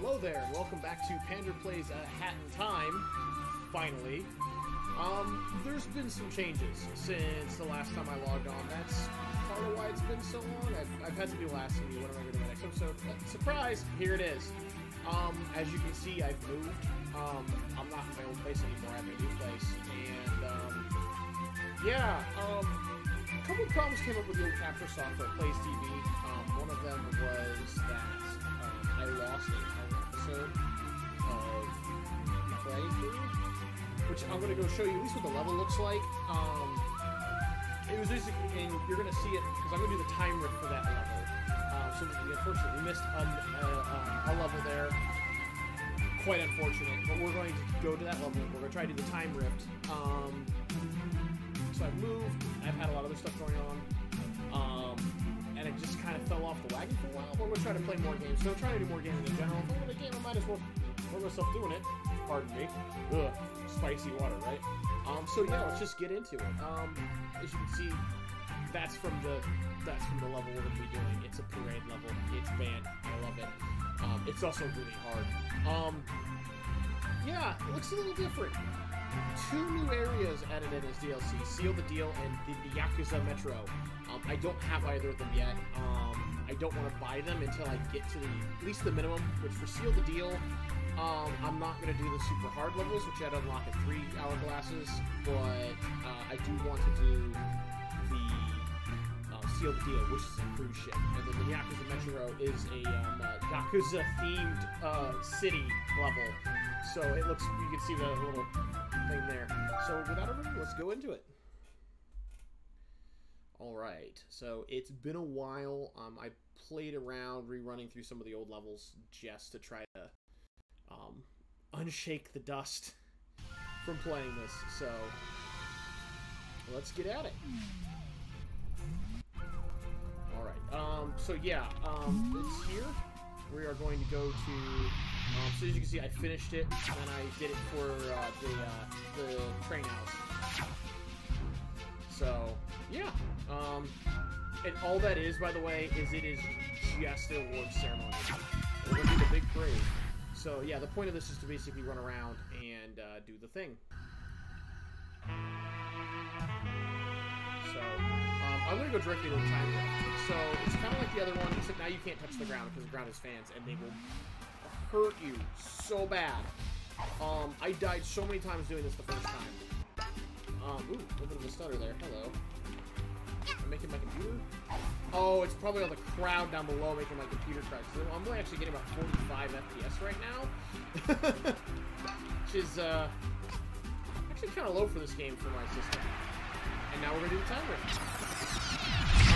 Hello there, and welcome back to Pander Plays a Hat in Time. Finally. Um, there's been some changes since the last time I logged on. That's part of why it's been so long. I've, I've had some people asking me when am I going to do next episode. But surprise, here it is. Um, as you can see, I've moved. Um, I'm not in my old place anymore. I'm a new place, and um, yeah. Um, a couple problems came up with the old capture software, Plays TV. Um, one of them was that um, I lost whole episode of which I'm going to go show you at least what the level looks like. Um, it was basically, and you're going to see it because I'm going to do the time rift for that level. Uh, so we, unfortunately, we missed a, a, a level there. Quite unfortunate, but we're going to go to that level. We're going to try to do the time rift. Um, so I've moved. I've had a lot of other stuff going on. It just kind of fell off the wagon for a while. We're trying to play more games. So I'm trying to do more gaming in general. If I want a game, I might as well throw myself doing it. Pardon me. Ugh, spicy water, right? Um, so yeah, let's just get into it. Um, as you can see, that's from the that's from the level we're gonna be doing. It's a parade level. It's banned. I love it. Um, it's also really hard. Um, yeah, it looks a little different two new areas added in as DLC: Seal the Deal and the, the Nyakuza Metro. Um, I don't have either of them yet. Um, I don't want to buy them until I get to the at least the minimum. Which for Seal the Deal, um, I'm not going to do the super hard levels, which I'd unlock at three hourglasses. But uh, I do want to do the uh, Seal the Deal, which is a cruise ship, and then the Nyakuza Metro is a um, uh, Yakuza themed uh, city level. So it looks, you can see the little thing there. So without further ado, let's go into it. All right, so it's been a while. Um, I played around rerunning through some of the old levels just to try to um, unshake the dust from playing this. So let's get at it. All right. Um, so yeah, um, it's here. We are going to go to. Um, so as you can see, I finished it, and I did it for uh, the uh, the train house. So yeah. Um, and all that is, by the way, is it is just an award ceremony. Gonna do the big parade. So yeah, the point of this is to basically run around and uh, do the thing. So um, I'm gonna go directly to the time. So it's kind of like the other one, except now you can't touch the ground because the ground is fans, and they will hurt you so bad. Um, I died so many times doing this the first time. Um, ooh, a little bit of a stutter there. Hello. I'm making my computer. Oh, it's probably all the crowd down below making my computer crash. So I'm only actually getting about 45 FPS right now, which is uh, actually kind of low for this game for my system. And now we're gonna do the time.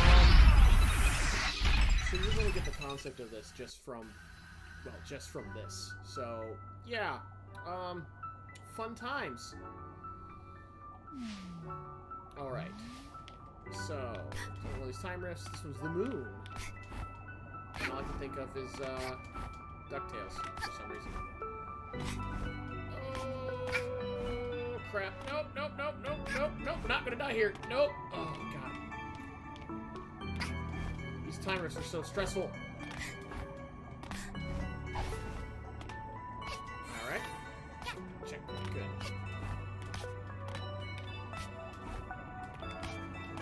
Um, so you're gonna get the concept of this just from, well, just from this. So yeah, um, fun times. All right. So, all these time rifts. This one's the moon. And all I can think of is uh, DuckTales for some reason. Oh crap! Nope, nope, nope, nope, nope, nope. We're not gonna die here. Nope. Oh god. These time rifts are so stressful.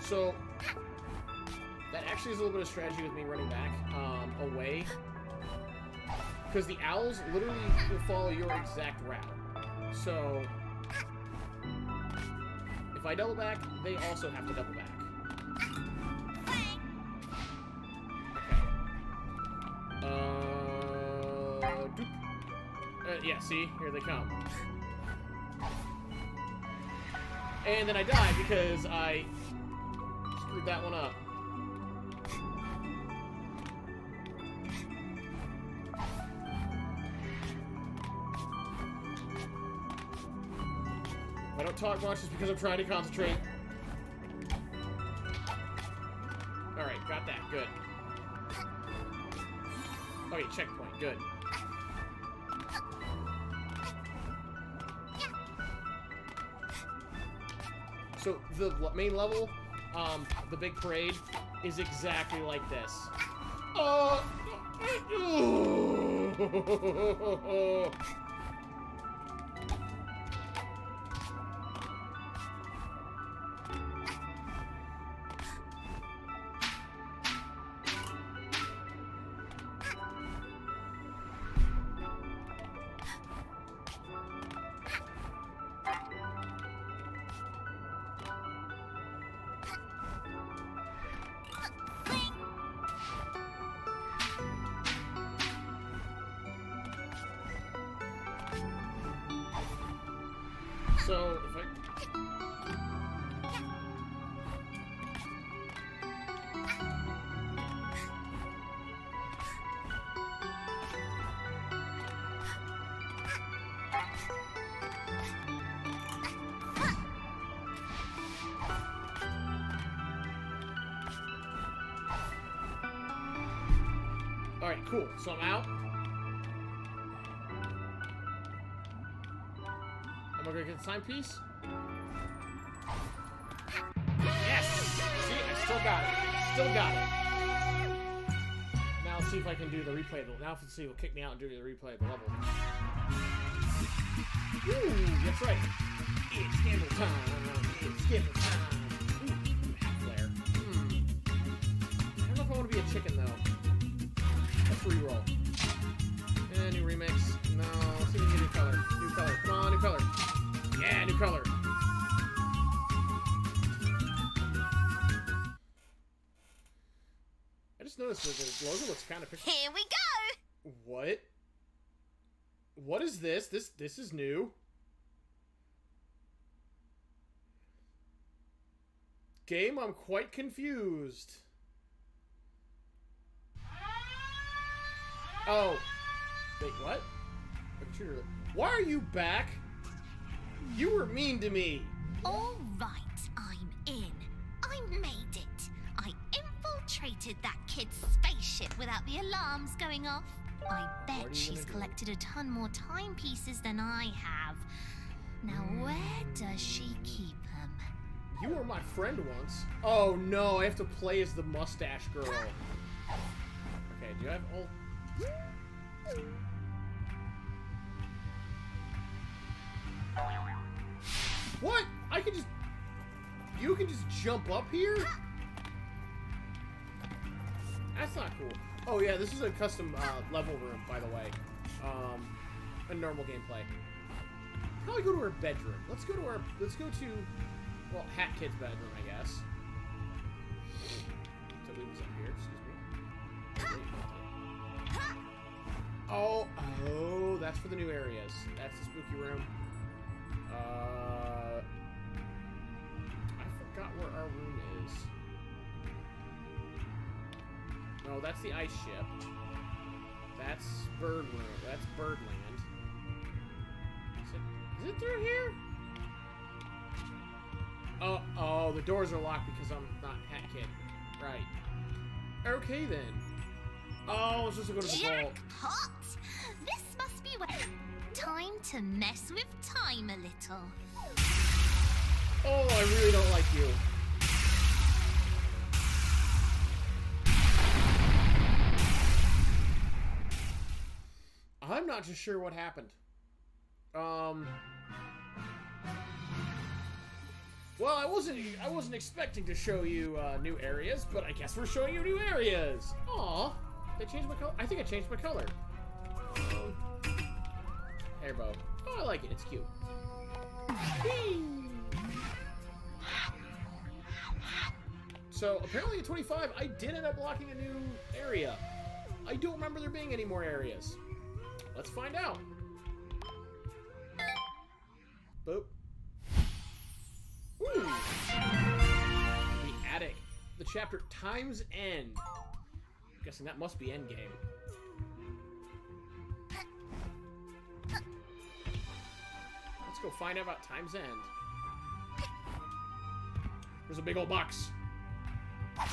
So that actually is a little bit of strategy with me running back um, away, because the owls literally will follow your exact route. So if I double back, they also have to double back. Okay. Uh, uh, yeah. See, here they come. And then I die because I screwed that one up. I don't talk much, it's because I'm trying to concentrate. Alright, got that. Good. Oh, okay, checkpoint. Good. So, the main level um, the big parade is exactly like this. Oh, So, if I... Alright, cool. So I'm out. Timepiece? Yes! See, I still got it. Still got it. Now let's see if I can do the replay. The, now let's see, it'll kick me out and do the replay of the level. Ooh, that's right. It's gamble time. It's gamble time. Ooh, flare. Hmm. I don't know if I want to be a chicken though. Let's reroll. Eh, new remix. No, let's see if we can get new color. New color. Come on, new color. Yeah, new color. I just noticed that the logo looks kind of. Here we go! What? What is this? This this is new. Game, I'm quite confused. Oh. Wait, what? Why are you back? You were mean to me. All right, I'm in. I made it. I infiltrated that kid's spaceship without the alarms going off. I bet she's collected a ton more timepieces than I have. Now, where does she keep them? You were my friend once. Oh no, I have to play as the mustache girl. Ah! Okay, do you have all? What? I can just. You can just jump up here? That's not cool. Oh yeah, this is a custom uh, level room, by the way. Um, a normal gameplay. Probably go to her bedroom. Let's go to her. Let's go to, well, Hat Kid's bedroom, I guess. So we was up here. Excuse me. Oh, oh, that's for the new areas. That's the spooky room. Uh, I forgot where our room is. No, that's the ice ship. That's bird room. That's Birdland. Is it, is it through here? Oh, oh, the doors are locked because I'm not Hat Kid. Right. Okay then. Oh, it's just to go to the vault. Jackpot! This must be where. Time to mess with time a little. Oh, I really don't like you. I'm not just sure what happened. Um. Well, I wasn't. I wasn't expecting to show you uh, new areas, but I guess we're showing you new areas. Aw, they changed my color. I think I changed my color. Um, hairbow. Oh, I like it. It's cute. So apparently at 25, I did end up locking a new area. I don't remember there being any more areas. Let's find out. Boop. Ooh. The attic. The chapter Time's End. I'm guessing that must be Endgame. Go find out about Time's End. There's a big old box. Uh,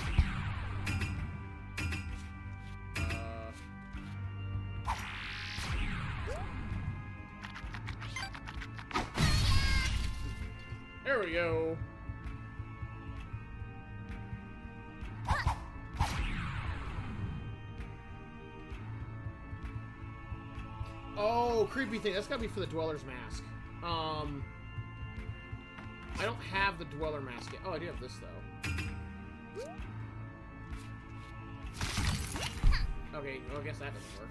there we go. Thing. That's gotta be for the Dweller's Mask. Um... I don't have the Dweller Mask yet. Oh, I do have this, though. Okay, well, I guess that doesn't work.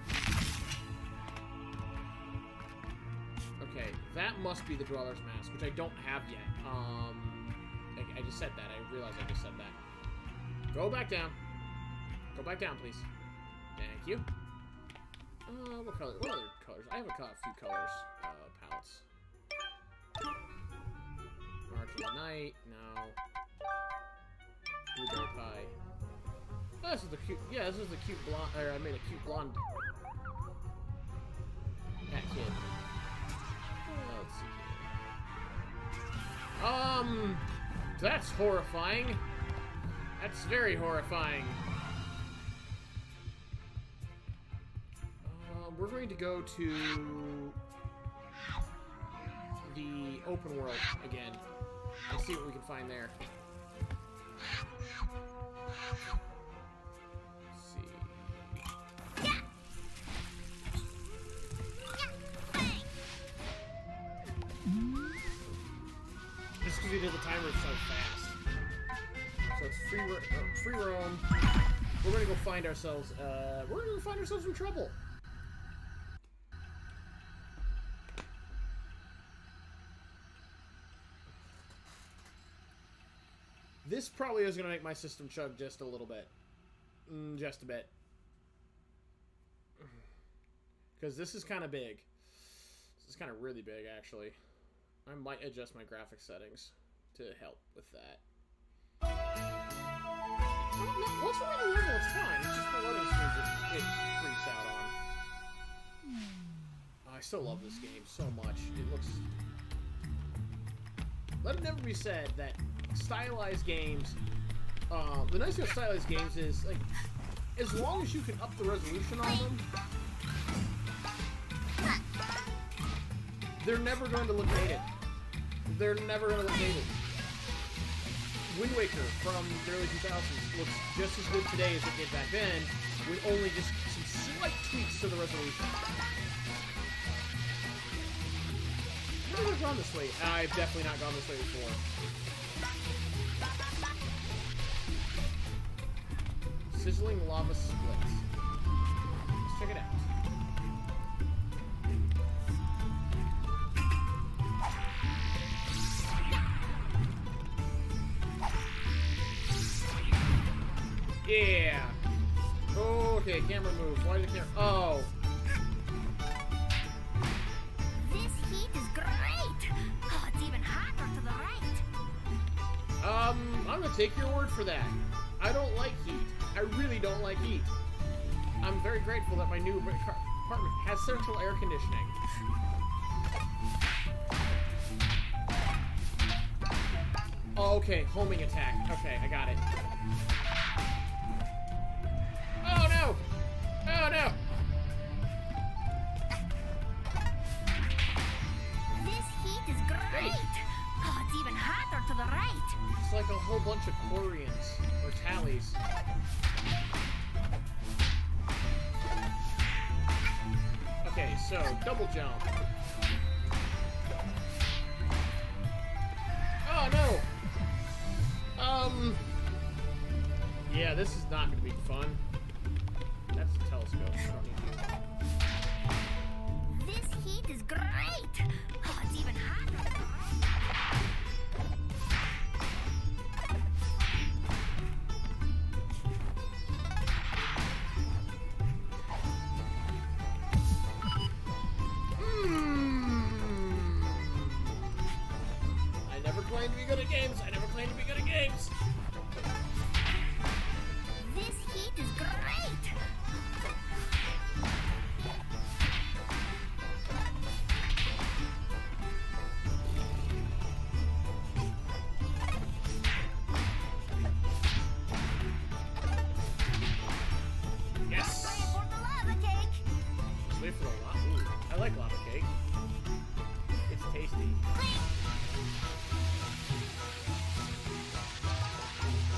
Okay, that must be the Dweller's Mask, which I don't have yet. Um, I, I just said that. I realized I just said that. Go back down. Go back down, please. Thank you. Uh, what color? What other colors? I have a, a few colors, uh, palettes. March of the Night, no. Blueberry Pie. Oh, this is the cute, yeah, this is the cute blonde, I made a cute blonde. That kid. Uh, let's see. Um, that's horrifying. That's very horrifying. Going to go to the open world again and see what we can find there. Just because did the timer so fast. So it's free, uh, free roam. We're gonna go find ourselves. Uh, we're gonna find ourselves in trouble. This probably is gonna make my system chug just a little bit, mm, just a bit, because this is kind of big. This is kind of really big, actually. I might adjust my graphic settings to help with that. Once we're the level, it's fine. It's just the loading screens it, it freaks out on. I still love this game so much. It looks... Let it never be said that stylized games... Uh, the nice thing about stylized games is, like, as long as you can up the resolution on them, they're never going to look dated. They're never going to look dated. Wind Waker from the early 2000s looks just as good today as it did back then, with only just some slight tweaks to the resolution. I've gone this way. I've definitely not gone this way before. Sizzling lava splits. Let's check it out. Yeah. Okay, camera move. Why the camera? Oh. I'm gonna take your word for that. I don't like heat. I really don't like heat. I'm very grateful that my new apartment has central air conditioning. Oh, okay, homing attack. Okay, I got it. Oh no! Oh no! It's like a whole bunch of Quarians or tallies. Okay, so double jump. Oh no! Um. Yeah, this is not gonna be fun. That's a telescope. This heat is great! Oh, it's even hotter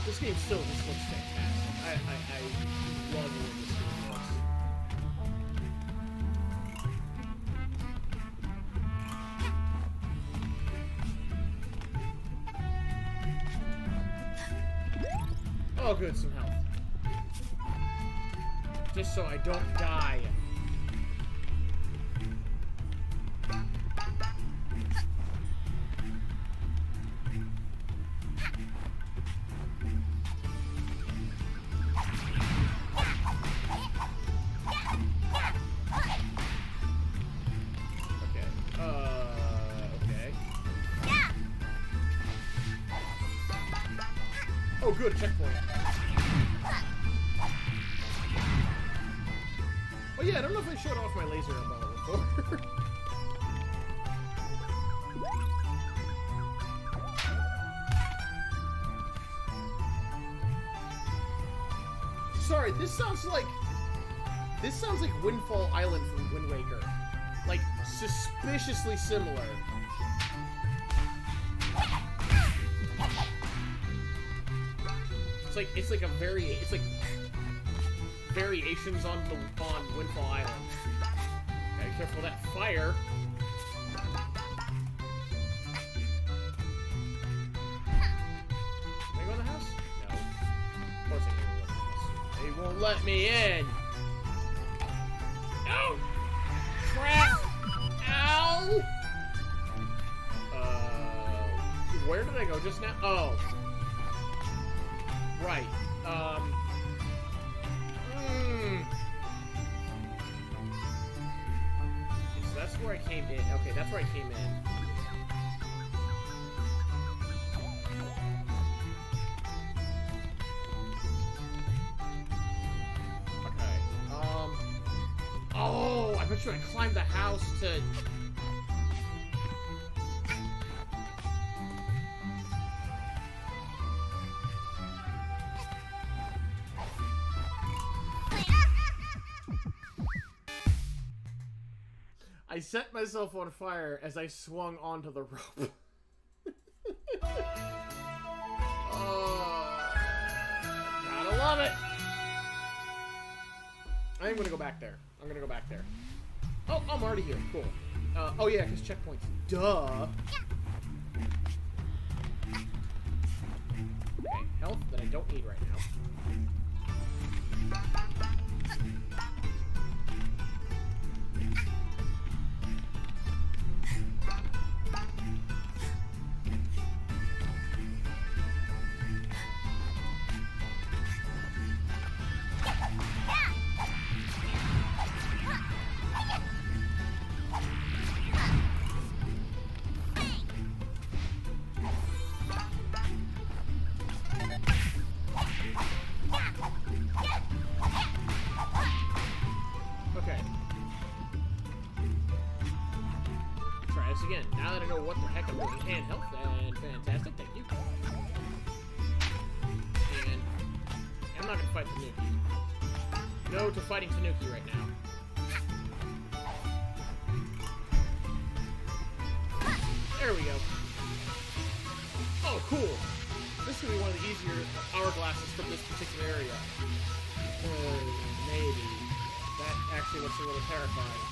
This game still just looks fantastic. I, I, I love it. this game. Oh good, some health. Just so I don't die. Oh, good, checkpoint. Oh yeah, I don't know if I showed off my laser umbrella before. Sorry, this sounds like this sounds like Windfall Island from Wind Waker. Like suspiciously similar. It's like it's like a very it's like variations on the on Windfall Island. Okay, careful of that fire. Can I go in the house? No. Of course I can't go in the house. They won't let me in. No! Crap! Ow! Uh, where did I go just now? Oh. Right. Um. Mm. So that's where I came in. Okay, that's where I came in. Okay. Um. Oh, I bet you I climbed the house to. Set myself on fire as I swung onto the rope. oh, gotta love it. I'm gonna go back there. I'm gonna go back there. Oh, I'm already here. Cool. Uh, oh yeah, because checkpoints. Duh. Okay, health that I don't need right now. Fighting Tanuki right now. There we go. Oh, cool. This is gonna be one of the easier hourglasses from this particular area. Uh, maybe. That actually looks a little terrifying.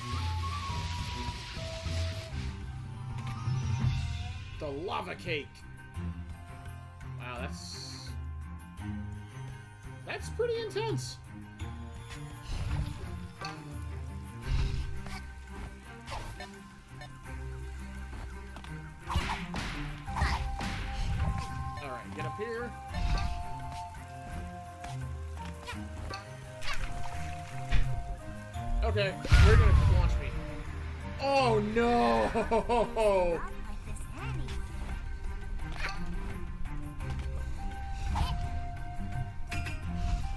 The lava cake. Wow, that's that's pretty intense.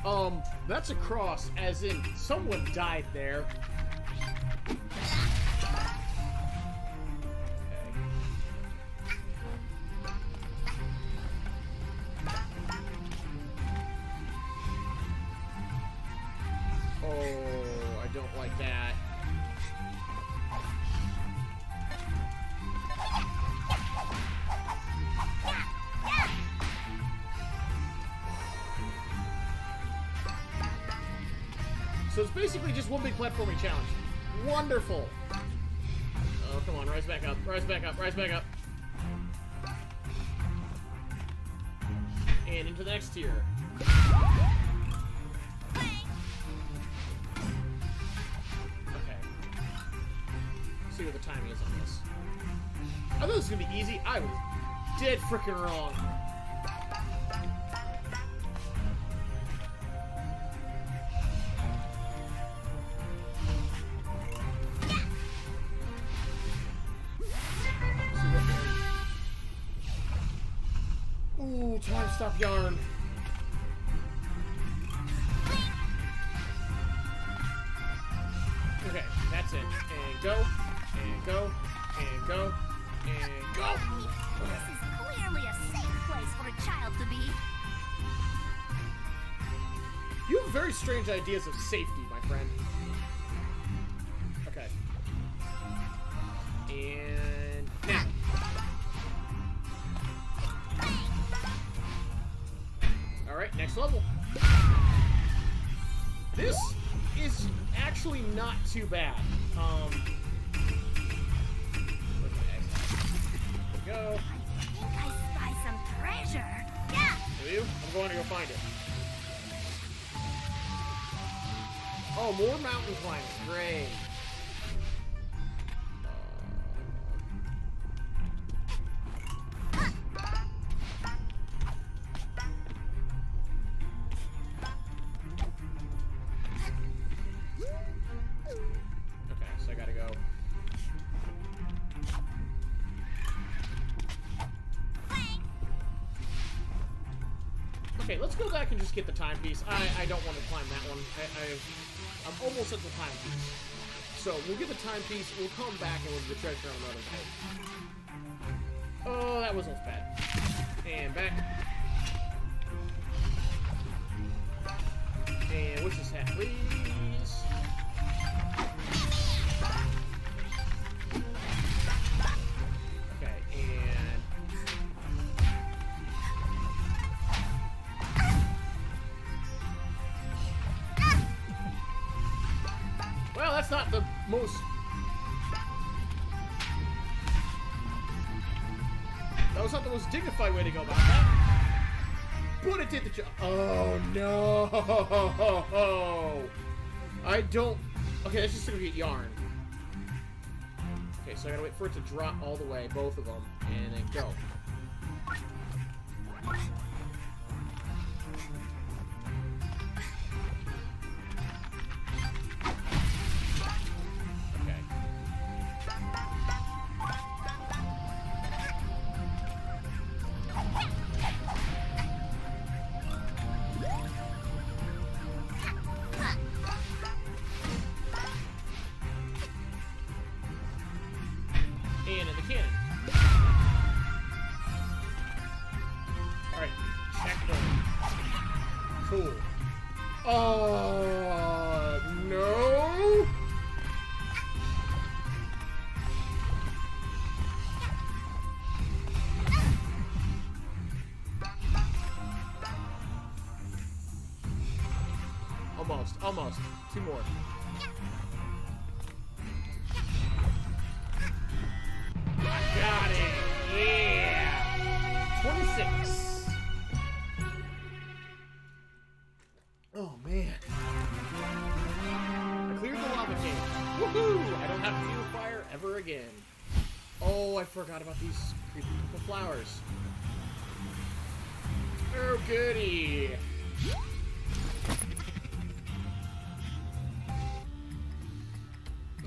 Um, that's a cross, as in someone died there. Just one big platforming challenge. Wonderful. Oh, come on, rise back up, rise back up, rise back up. And into the next tier. Okay. see what the timing is on this. I thought this was gonna be easy. I was dead freaking wrong. Very strange ideas of safety, my friend. Okay. And now. Alright, next level. This is actually not too bad. More mountain climbing. Great. Okay, so I gotta go. Okay, let's go back and just get the timepiece. I, I don't want to climb that one. I, I, I'm almost at the timepiece. So we'll get the timepiece, we'll come back and we'll get the treasure on another day. Oh, that wasn't as bad. And back. And what's this hat? That's not the most. That was not the most dignified way to go about that. But it did the job. Oh no! I don't. Okay, that's just gonna get yarn. Okay, so I gotta wait for it to drop all the way, both of them, and then go. Oh, forgot about these creepy purple flowers. Oh, goody!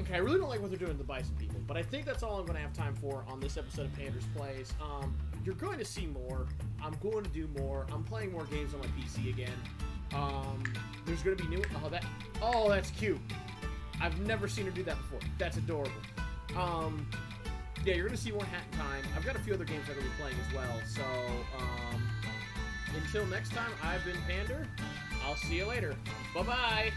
Okay, I really don't like what they're doing to the Bison people, but I think that's all I'm going to have time for on this episode of Pander's Plays. Um, you're going to see more. I'm going to do more. I'm playing more games on my PC again. Um, there's going to be new. Oh, that. Oh, that's cute. I've never seen her do that before. That's adorable. Um, yeah, you're going to see more Hat in Time. I've got a few other games I'm to be playing as well. So, um, until next time, I've been Pander. I'll see you later. Bye bye.